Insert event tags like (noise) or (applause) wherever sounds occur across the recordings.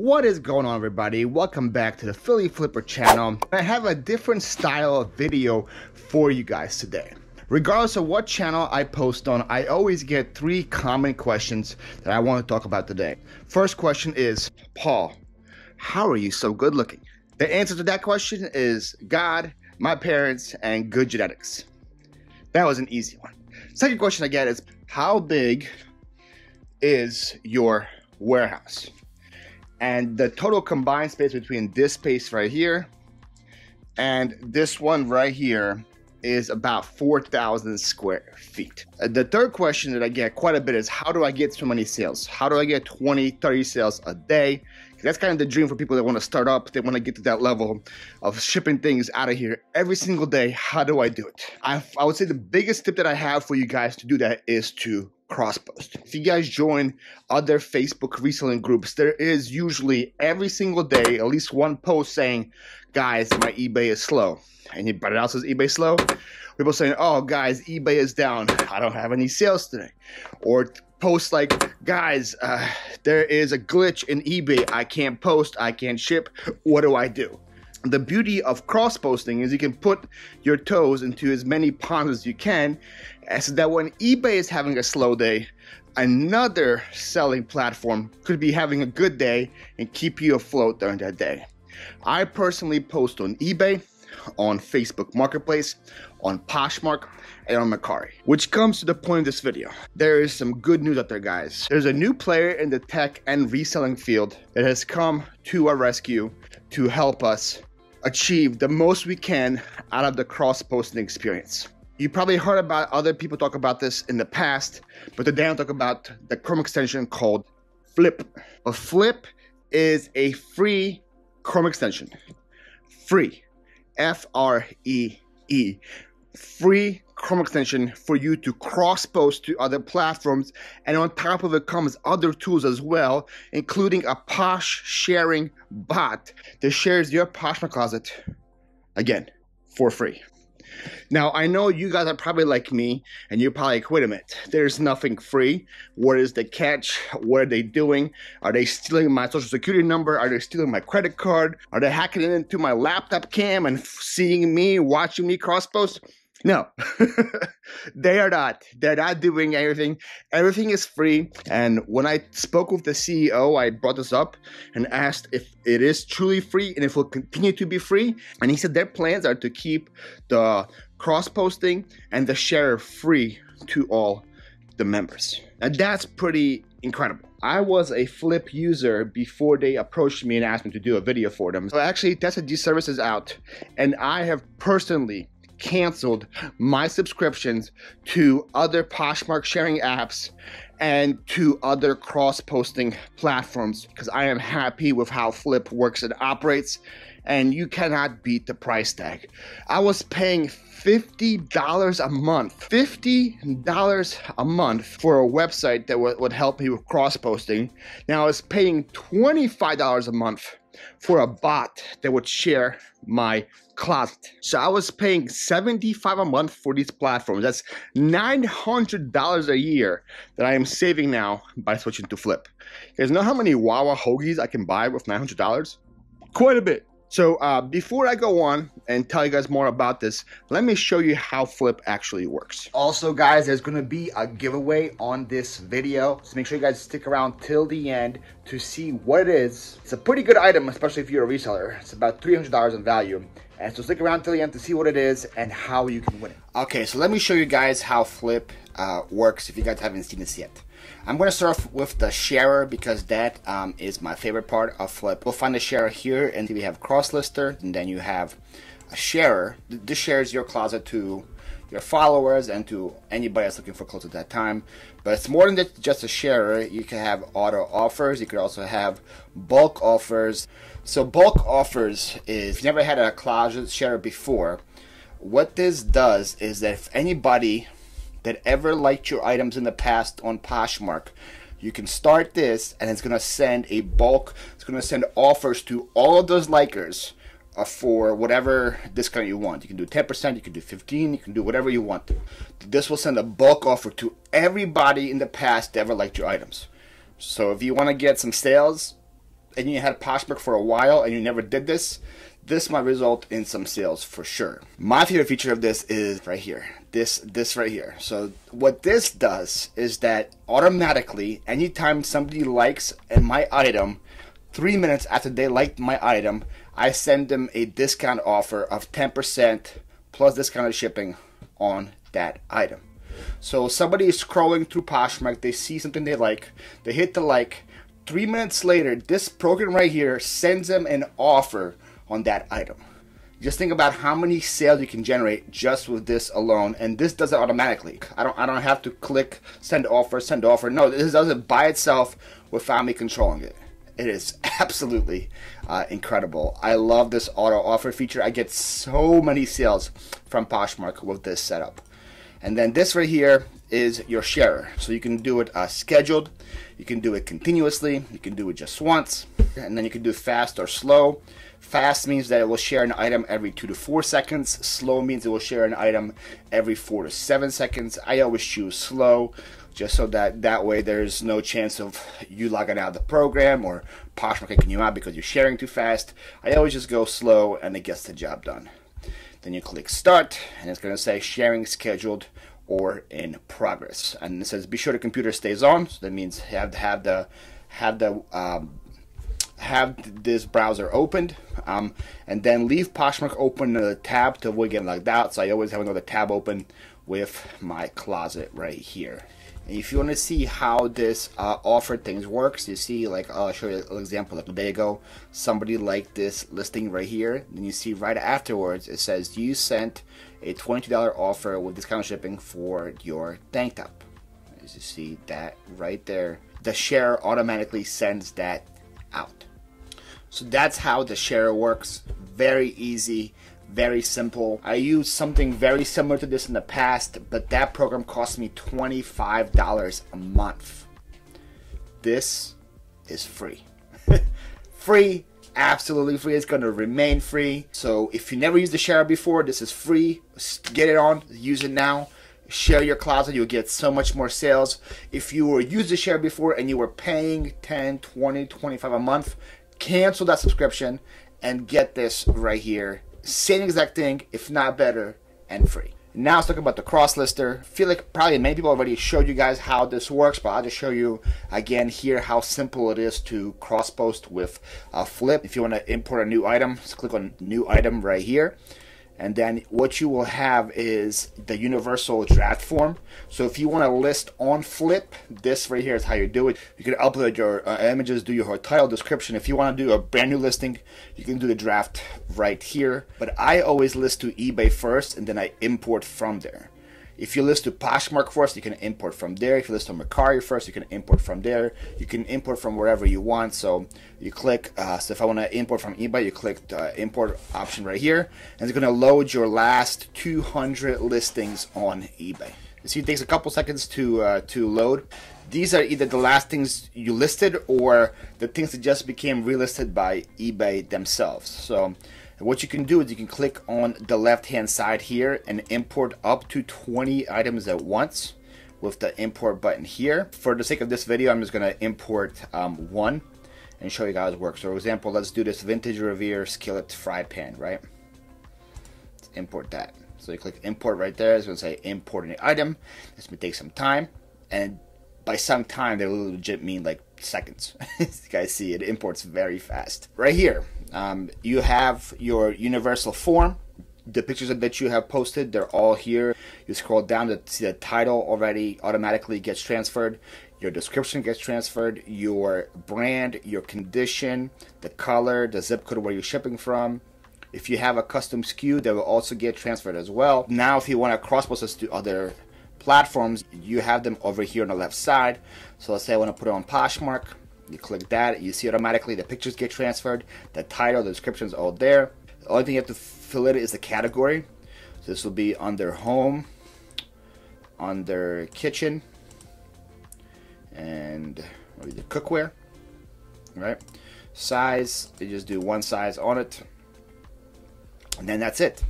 What is going on everybody? Welcome back to the Philly Phlipper channel. I have a different style of video for you guys today. Regardless of what channel I post on, I always get three common questions that I want to talk about today. First question is, Paul, how are you so good looking? The answer to that question is God, my parents, and good genetics. That was an easy one. Second question I get is, how big is your warehouse? And the total combined space between this space right here and this one right here is about 4,000 square feet. Uh, the third question that I get quite a bit is how do I get so many sales? How do I get 20, 30 sales a day? That's kind of the dream for people that want to start up. They want to get to that level of shipping things out of here every single day. How do I do it? I, I would say the biggest tip that I have for you guys to do that is to If you guys join other Facebook reselling groups, there is usually every single day at least one post saying, guys, my eBay is slow. Anybody else is eBay slow? People saying, oh, guys, eBay is down. I don't have any sales today. Or posts like, guys, uh, there is a glitch in eBay. I can't post. I can't ship. What do I do? The beauty of cross posting is you can put your toes into as many ponds as you can so that when ebay is having a slow day another selling platform could be having a good day and keep you afloat during that day. I personally post on ebay on facebook marketplace on poshmark and on mercari. Which comes to the point of this video. There is some good news out there guys. There's a new player in the tech and reselling field that has come to our rescue to help us achieve the most we can out of the cross posting experience. You probably heard about other people talk about this in the past, but today I'll talk about the Chrome extension called Flyp. A Flyp is a free Chrome extension. Free. F R E E. Free Chrome extension for you to cross post to other platforms. And on top of it comes other tools as well, including a Posh sharing bot that shares your Poshmark closet again for free. Now, I know you guys are probably like me, and you're probably like, wait a minute, there's nothing free. What is the catch? What are they doing? Are they stealing my social security number? Are they stealing my credit card? Are they hacking into my laptop cam and seeing me, watching me cross post? No, (laughs) they are not. They're not doing anything. Everything is free. And when I spoke with the CEO, I brought this up and asked if it is truly free and if it will continue to be free. And he said their plans are to keep the cross posting and the share free to all the members. And that's pretty incredible. I was a Flyp user before they approached me and asked me to do a video for them. So actually tested these services out and I have personally canceled my subscriptions to other Poshmark sharing apps and to other cross posting platforms because I am happy with how Flyp works and operates, and you cannot beat the price tag. I was paying $50 a month. $50 a month for a website that would, would help me with cross posting. Now I was paying $25 a month for a bot that would share my closet. So I was paying 75 a month for these platforms. That's $900 a year that I am saving now by switching to Flyp. You guys know how many Wawa hoagies I can buy with $900? Quite a bit. So uh, before I go on and tell you guys more about this, let me show you how Flyp actually works. Also guys, there's gonna be a giveaway on this video. So make sure you guys stick around till the end to see what it is. It's a pretty good item, especially if you're a reseller. It's about $300 in value. And so stick around till the end to see what it is and how you can win it. Okay, so let me show you guys how Flyp uh, works if you guys haven't seen this yet. I'm going to start off with the sharer because that um, is my favorite part of Flyp. We'll find the sharer here and we have cross lister and then you have a sharer. This shares your closet to your followers and to anybody that's looking for clothes at that time. But it's more than just a sharer. You can have auto offers. You could also have bulk offers. So bulk offers is if you never had a closet sharer before, what this does is that if anybody that ever liked your items in the past on Poshmark. You can start this and it's going to send a bulk, it's going to send offers to all of those likers uh, for whatever discount you want. You can do 10%, you can do 15, you can do whatever you want. This will send a bulk offer to everybody in the past that ever liked your items. So if you want to get some sales, and you had Poshmark for a while and you never did this, this might result in some sales for sure. My favorite feature of this is right here. This this right here. So what this does is that automatically anytime somebody likes my item, three minutes after they liked my item, I send them a discount offer of 10% plus discounted shipping on that item. So somebody is scrolling through Poshmark, they see something they like, they hit the like. Three minutes later, this program right here sends them an offer on that item. Just think about how many sales you can generate just with this alone, and this does it automatically. I don't I don't have to click send offer, send offer. No, this does it by itself without me controlling it. It is (laughs) absolutely uh, incredible. I love this auto offer feature. I get so many sales from Poshmark with this setup. And then this right here is your sharer. So you can do it uh, scheduled, you can do it continuously, you can do it just once, and then you can do fast or slow. Fast means that it will share an item every two to four seconds. Slow means it will share an item every four to seven seconds. I always choose slow just so that that way there's no chance of you logging out of the program or Poshmark kicking you out because you're sharing too fast. I always just go slow and it gets the job done. Then you click start and it's going to say sharing scheduled or in progress. And it says be sure the computer stays on. So that means have have the have the um, have this browser opened um, and then leave Poshmark open the tab to avoid getting locked out. So I always have another tab open with my closet right here. And if you want to see how this uh, offer things works, you see like I'll show you an example. Like there you go, somebody liked this listing right here. Then you see right afterwards it says you sent a $22 offer with discount shipping for your tank top. As you see that right there, the share automatically sends that out. So that's how the share works. Very easy, very simple. I used something very similar to this in the past, but that program cost me $25 a month. This is free. (laughs) free, absolutely free. It's going to remain free. So if you never used the share before, this is free. Get it on, use it now. Share your closet, you'll get so much more sales. If you were used the share before and you were paying 10, 20, 25 a month, cancel that subscription and get this right here same exact thing, if not better, and free. Now let's talk about the cross lister. I feel like probably many people already showed you guys how this works, but I'll just show you again here how simple it is to cross post with a Flyp. If you want to import a new item, just click on new item right here and then what you will have is the universal draft form. So if you want to list on Flyp, this right here is how you do it. You can upload your uh, images, do your title description. If you want to do a brand new listing, you can do the draft right here. But I always list to eBay first, and then I import from there. If you list to Poshmark first, you can import from there. If you list to Mercari first, you can import from there. You can import from wherever you want. So you click, uh, so if I want to import from eBay, you click the import option right here, and it's going to load your last 200 listings on eBay. You see, it takes a couple seconds to uh, to load. These are either the last things you listed or the things that just became relisted by eBay themselves. So and what you can do is you can click on the left hand side here and import up to 20 items at once with the import button here. For the sake of this video, I'm just to import um, one and show you guys work. So for example, let's do this vintage Revere skillet fry pan, right? Let's import that. So you click import right there. It's to say import an item. This may take some time. And by some time, they legit mean like seconds. (laughs) you guys see it imports very fast. Right here, um, you have your universal form. The pictures that you have posted, they're all here. You scroll down to see the title already automatically gets transferred. Your description gets transferred. Your brand, your condition, the color, the zip code where you're shipping from. If you have a custom SKU, they will also get transferred as well. Now, if you want to cross post this to other platforms, you have them over here on the left side. So let's say I want to put it on Poshmark. You click that, you see automatically the pictures get transferred, the title, the description is all there. The only thing you have to fill in is the category. So this will be under home, under kitchen, and the cookware. Right? Size, you just do one size on it. And then that's it.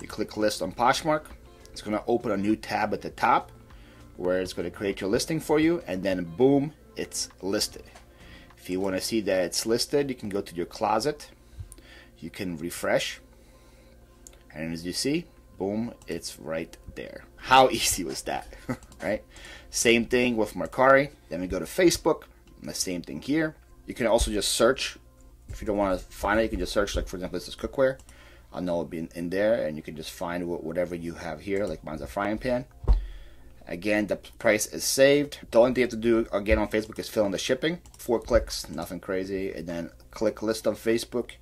You click list on Poshmark. It's going to open a new tab at the top where it's going to create your listing for you and then boom, it's listed. If you want to see that it's listed, you can go to your closet. You can refresh. And as you see, boom, it's right there. How (laughs) easy was that, (laughs) right? Same thing with Mercari. Then we go to Facebook. the same thing here. You can also just search. If you don't want to find it, you can just search, like for example, this is cookware. I'll know it'll be in there, and you can just find whatever you have here. Like mine's a frying pan. Again, the price is saved. The only thing you have to do again on Facebook is fill in the shipping. Four clicks, nothing crazy. And then click list on Facebook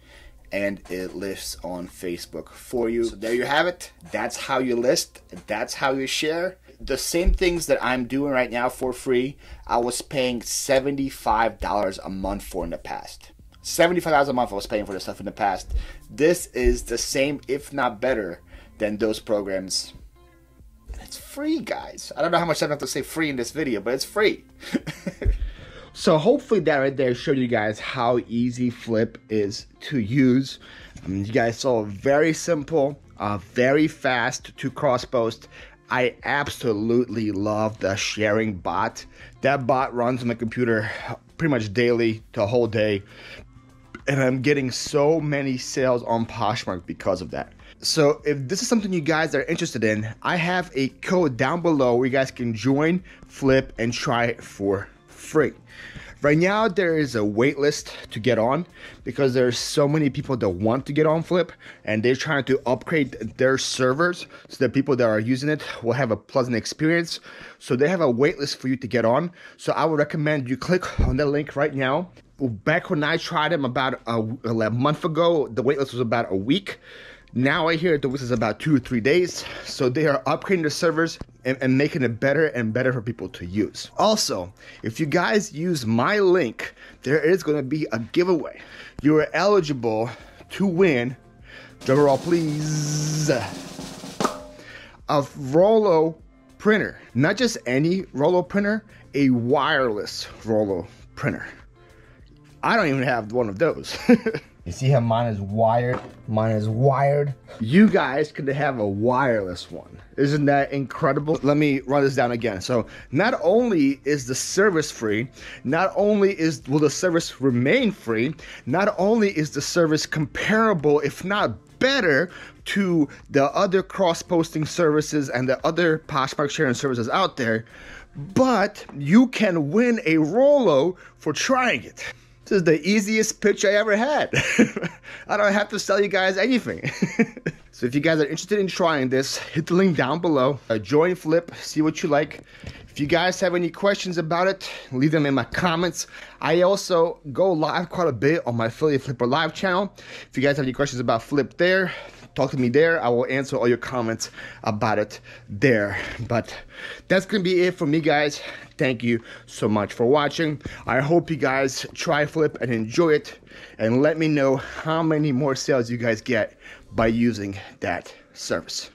and it lists on Facebook for you. So there you have it. That's how you list. That's how you share. The same things that I'm doing right now for free, I was paying $75 a month for in the past. $75 a month I was paying for this stuff in the past. This is the same, if not better, than those programs it's free, guys. I don't know how much I have to say free in this video, but it's free. (laughs) so hopefully that right there showed you guys how easy Flyp is to use. Um, you guys saw very simple, uh, very fast to cross post. I absolutely love the sharing bot. That bot runs on my computer pretty much daily, the whole day. And I'm getting so many sales on Poshmark because of that. So if this is something you guys are interested in, I have a code down below where you guys can join, Flyp, and try it for free. Right now, there is a wait list to get on because there's so many people that want to get on Flyp and they're trying to upgrade their servers so that people that are using it will have a pleasant experience. So they have a wait list for you to get on. So I would recommend you click on the link right now. Back when I tried them about a, a month ago, the wait list was about a week. Now I hear this is about two or three days, so they are upgrading the servers and, and, making it better and better for people to use. Also, if you guys use my link, there is going to be a giveaway. You are eligible to win, drumroll please, a Rollo printer. Not just any Rollo printer, a wireless Rollo printer. I don't even have one of those. (laughs) You see how mine is wired? Mine is wired. You guys could have a wireless one. Isn't that incredible? Let me run this down again. So not only is the service free, not only is will the service remain free, not only is the service comparable, if not better, to the other cross-posting services and the other Poshmark sharing services out there, but you can win a Rollo for trying it. This is the easiest pitch I ever had. (laughs) I don't have to sell you guys anything. (laughs) so if you guys are interested in trying this, hit the link down below. Uh, join Flyp, see what you like. If you guys have any questions about it, leave them in my comments. I also go live quite a bit on my Affiliate Flipper live channel. If you guys have any questions about Flyp there, talk to me there. I will answer all your comments about it there. But that's going to be it for me, guys. Thank you so much for watching. I hope you guys try Flyp and enjoy it. And let me know how many more sales you guys get by using that service.